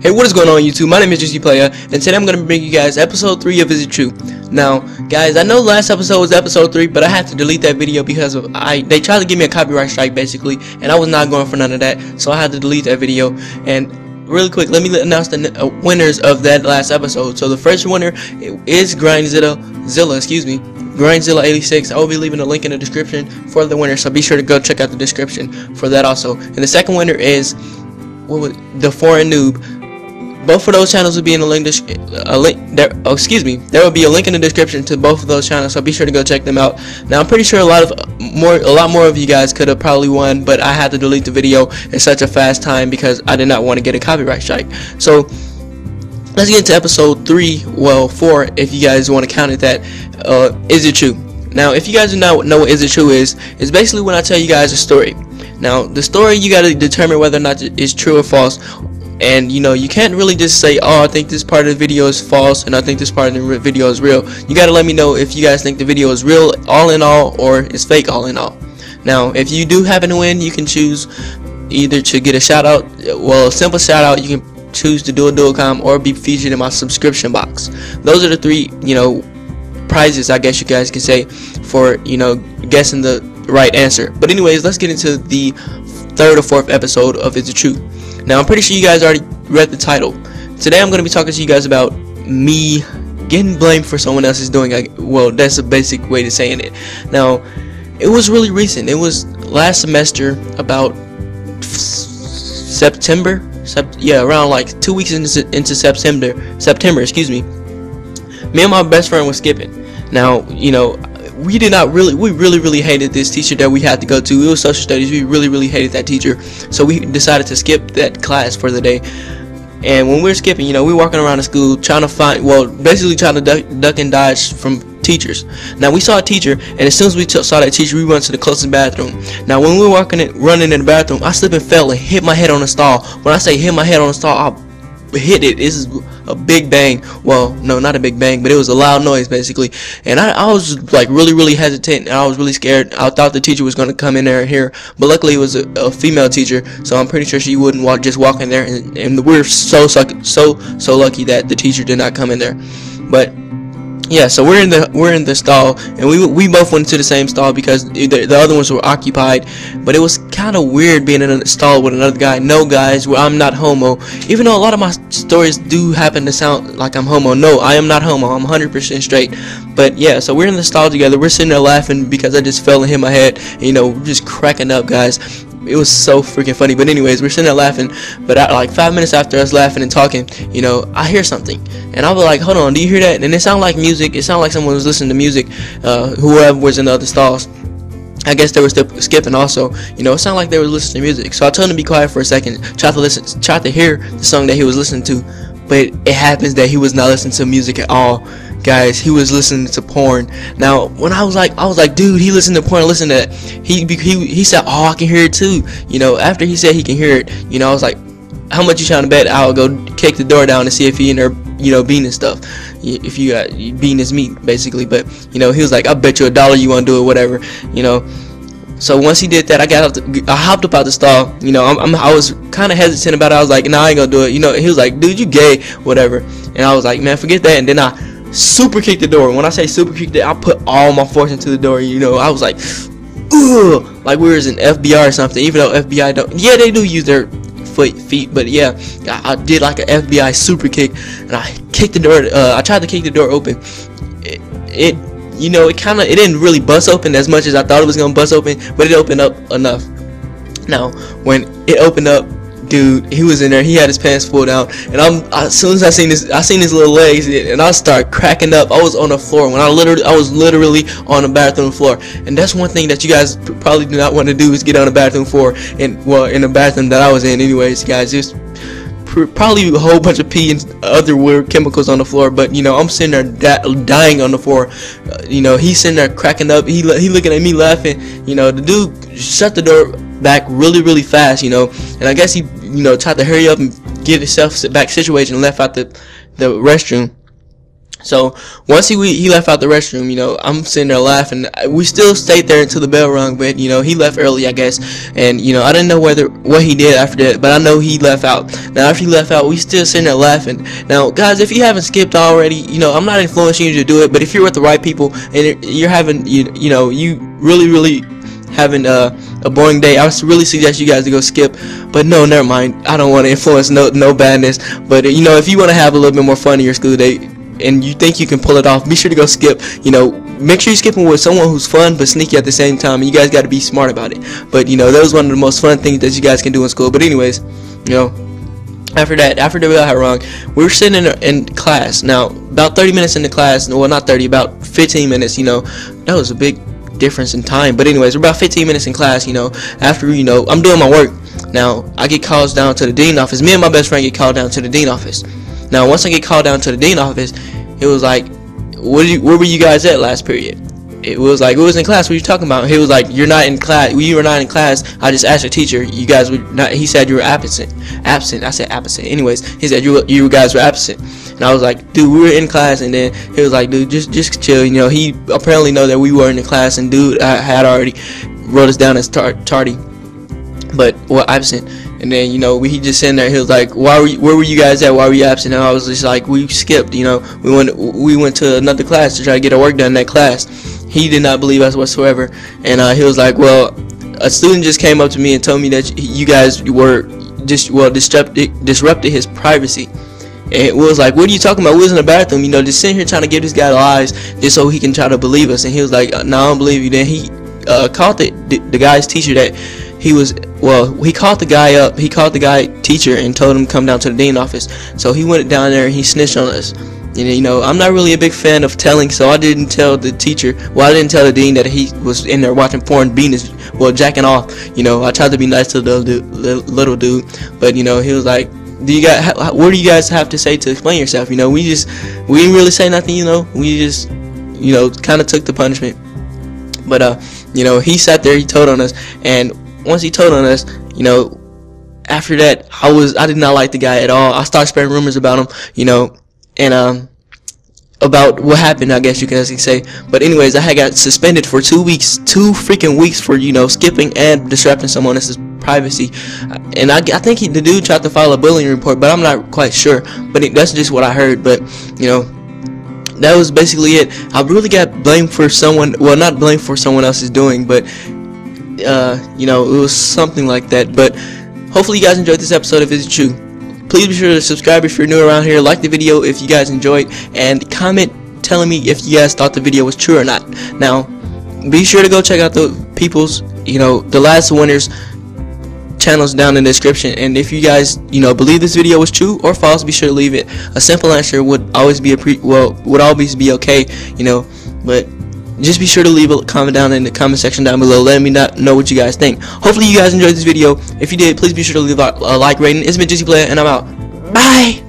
Hey, what is going on YouTube? My name is JuiceyPlaya, and today I'm going to bring you guys episode 3 of Is It True? Now, guys, I know last episode was episode 3, but I had to delete that video because of I they tried to give me a copyright strike basically, and I was not going for none of that, so I had to delete that video. And really quick, let me announce the uh, winners of that last episode. So the first winner is Grindzilla, Zilla, excuse me, Grindzilla86. I will be leaving a link in the description for the winner, so be sure to go check out the description for that also. And the second winner is what was the ForeignNoob both of those channels will be in the link. A link there. Oh, excuse me. There will be a link in the description to both of those channels, so be sure to go check them out. Now, I'm pretty sure a lot of more, a lot more of you guys could have probably won, but I had to delete the video in such a fast time because I did not want to get a copyright strike. So let's get into episode three. Well, four, if you guys want to count it. That uh, is it true? Now, if you guys do not know what is it true is, it's basically when I tell you guys a story. Now, the story you got to determine whether or not it's true or false and you know you can't really just say oh I think this part of the video is false and I think this part of the video is real. You gotta let me know if you guys think the video is real all in all or is fake all in all. Now if you do happen to win you can choose either to get a shout out well a simple shout out you can choose to do a dualcom or be featured in my subscription box. Those are the three you know prizes I guess you guys can say for you know guessing the right answer. But anyways let's get into the third or fourth episode of Is It True now, I'm pretty sure you guys already read the title. Today, I'm going to be talking to you guys about me getting blamed for someone else's doing. Well, that's a basic way to saying it. Now, it was really recent. It was last semester, about September. Sep yeah, around like two weeks into, into September. September, excuse me. Me and my best friend was skipping. Now, you know, we did not really we really really hated this teacher that we had to go to. It was social studies. We really really hated that teacher. So we decided to skip that class for the day. And when we are skipping you know we are walking around the school trying to find well basically trying to duck, duck and dodge from teachers. Now we saw a teacher and as soon as we saw that teacher we went to the closest bathroom. Now when we were walking it running in the bathroom i slipped and fell and hit my head on the stall. When i say hit my head on the stall i hit it. This is a big bang. Well, no, not a big bang, but it was a loud noise basically. And I, I was like really, really hesitant. And I was really scared. I thought the teacher was going to come in there and hear, but luckily it was a, a female teacher, so I'm pretty sure she wouldn't walk just walk in there. And, and we're so so so lucky that the teacher did not come in there. But yeah, so we're in the we're in the stall, and we we both went to the same stall because the, the other ones were occupied. But it was kind of weird being in a stall with another guy. No, guys, I'm not homo. Even though a lot of my stories do happen to sound like I'm homo. No, I am not homo. I'm 100% straight. But yeah, so we're in the stall together. We're sitting there laughing because I just fell and hit my head. You know, just cracking up, guys it was so freaking funny. But anyways, we're sitting there laughing. But like five minutes after us laughing and talking, you know, I hear something, and I'll be like, "Hold on, do you hear that?" And it sounded like music. It sounded like someone was listening to music. Uh, whoever was in the other stalls. I guess they were still skipping also. You know, it sounded like they were listening to music. So I told him to be quiet for a second, try to listen, try to hear the song that he was listening to. But it happens that he was not listening to music at all guys, he was listening to porn. Now, when I was like, I was like, dude, he listened to porn. Listen to. He he he said, oh, I can hear it too. You know, after he said he can hear it, you know, I was like, how much you trying to bet? I'll go kick the door down and see if he in there, you know, being and stuff. If you got being his meat, basically. But you know, he was like, I bet you a dollar you want to do it, whatever. You know. So once he did that, I got up, the, I hopped up out the stall. You know, I'm, I'm i was kind of hesitant about it. I was like, nah, I ain't gonna do it. You know, he was like, dude, you gay, whatever. And I was like, man, forget that. And then I super kicked the door. When I say super kicked it, I put all my force into the door. You know, I was like, ugh, like we was in FBI or something. Even though FBI don't, yeah, they do use their foot feet, but yeah, I, I did like an FBI super kick, and I kicked the door. Uh, I tried to kick the door open. It, it you know, it kind of, it didn't really bust open as much as I thought it was gonna bust open, but it opened up enough. Now, when it opened up, dude, he was in there. He had his pants pulled down, and I'm as soon as I seen this, I seen his little legs, and I start cracking up. I was on the floor when I literally, I was literally on the bathroom floor, and that's one thing that you guys probably do not want to do is get on the bathroom floor, and well, in the bathroom that I was in, anyways, guys, just probably a whole bunch of pee and other weird chemicals on the floor. But you know, I'm sitting there da- dying on the floor. Uh, you know, he's sitting there cracking up. He he looking at me laughing. You know, the dude shut the door back really really fast. You know, and I guess he you know, tried to hurry up and get himself back situated and left out the, the restroom. So once he he left out the restroom, you know, I'm sitting there laughing. We still stayed there until the bell rung, but you know, he left early, I guess. And you know, I didn't know whether what he did after that, but I know he left out. Now, after he left out, we still sitting there laughing. Now, guys, if you haven't skipped already, you know, I'm not influencing you to do it, but if you're with the right people and you're having, you you know, you really really having a, a boring day, I would really suggest you guys to go skip. But no, never mind. I don't want to influence no no badness. But you know, if you want to have a little bit more fun in your school day and you think you can pull it off, be sure to go skip. You know, make sure you're skipping with someone who's fun but sneaky at the same time. And you guys got to be smart about it. But you know, that was one of the most fun things that you guys can do in school. But anyways, you know, after that, after the bell had rung, we were sitting in, in class. Now, about 30 minutes in the class, well, not 30, about 15 minutes. You know, that was a big difference in time. But anyways, we're about 15 minutes in class. You know, after you know, I'm doing my work. Now, I get called down to the dean office. Me and my best friend get called down to the dean office. Now, once I get called down to the dean office, it was like, "What you, where were you guys at last period?" It was like, "It was in class. What are you talking about?" He was like, "You're not in class. You were not in class. I just asked the teacher. You guys were not." He said you were absent. Absent. I said absent. Anyways, he said you you guys were absent. And I was like, dude, we were in class, and then he was like, dude, just just chill. You know, he apparently know that we were in the class, and dude, I had already wrote us down as tar- tardy, but well absent. And then you know we he just sitting there. He was like, "Why were you, where were you guys at? Why were you absent?" And I was just like, "We skipped. You know, we went we went to another class to try to get our work done in that class." He did not believe us whatsoever, and uh, he was like, "Well, a student just came up to me and told me that you guys were just well disrupted disrupted his privacy." And it was like, what are you talking about? We was in the bathroom, you know, just sitting here trying to give this guy lies just so he can try to believe us. And he was like, no, I don't believe you. Then he uh, called the, the, the guy's teacher that he was well he caught the guy up he called the guy teacher and told him to come down to the dean office so he went down there and he snitched on us and you know i'm not really a big fan of telling so i didn't tell the teacher well i didn't tell the dean that he was in there watching porn being his well jacking off you know i tried to be nice to the little dude but you know he was like do you guys what do you guys have to say to explain yourself you know we just we didn't really say nothing you know we just you know kind of took the punishment but uh you know he sat there he told on us and once he told on us, you know, after that, I was I did not like the guy at all. I started spreading rumors about him, you know, and um about what happened, I guess you can say. But anyways, I had got suspended for two weeks, two freaking weeks for you know skipping and disrupting someone else's privacy. And I, I think he, the dude tried to file a bullying report, but I'm not quite sure. But it, that's just what I heard. But you know, that was basically it. I really got blamed for someone. Well, not blamed for someone else's doing, but uh, you know, it was something like that. But hopefully you guys enjoyed this episode if it's true. Please be sure to subscribe if you're new around here, like the video if you guys enjoyed, and comment telling me if you guys thought the video was true or not. Now, be sure to go check out the people's, you know, the last winners channels down in the description. And if you guys you know believe this video was true or false be sure to leave it a simple answer would always be a pre well would always be okay you know. But just be sure to leave a comment down in the comment section down below letting me not know what you guys think. Hopefully you guys enjoyed this video. If you did please be sure to leave a like rating. It's been JuiceyPlaya and I'm out. Bye